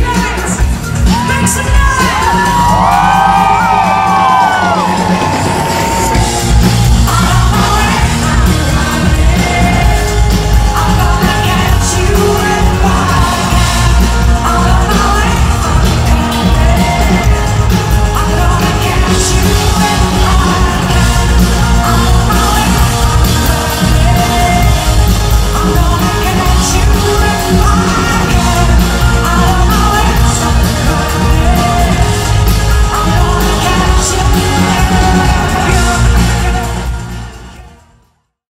guys. Make some noise.